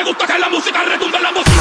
te gusta que la música retumbe la música.